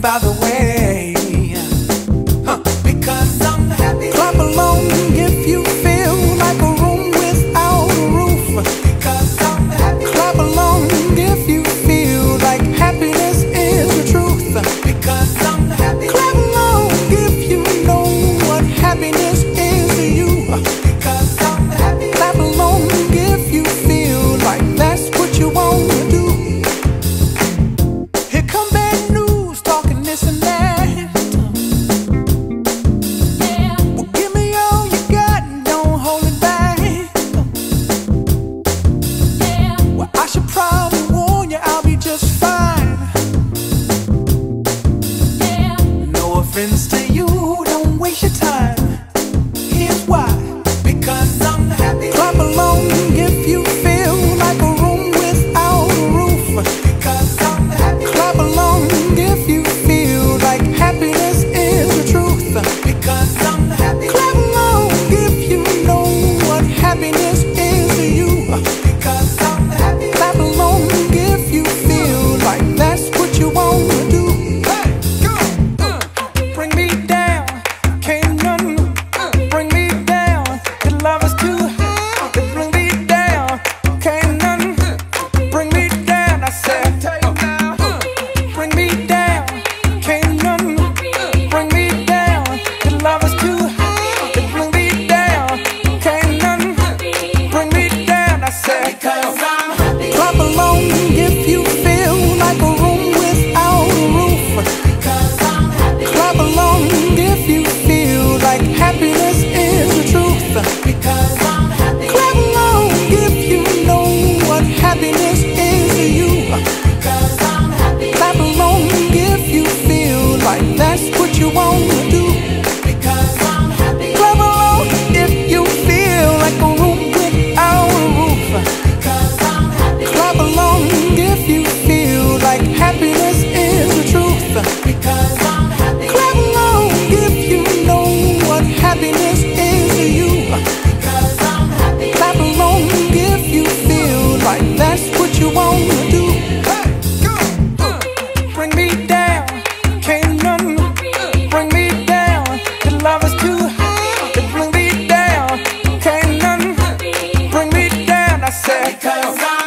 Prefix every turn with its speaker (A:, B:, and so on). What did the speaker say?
A: by the way. I said, cause I'm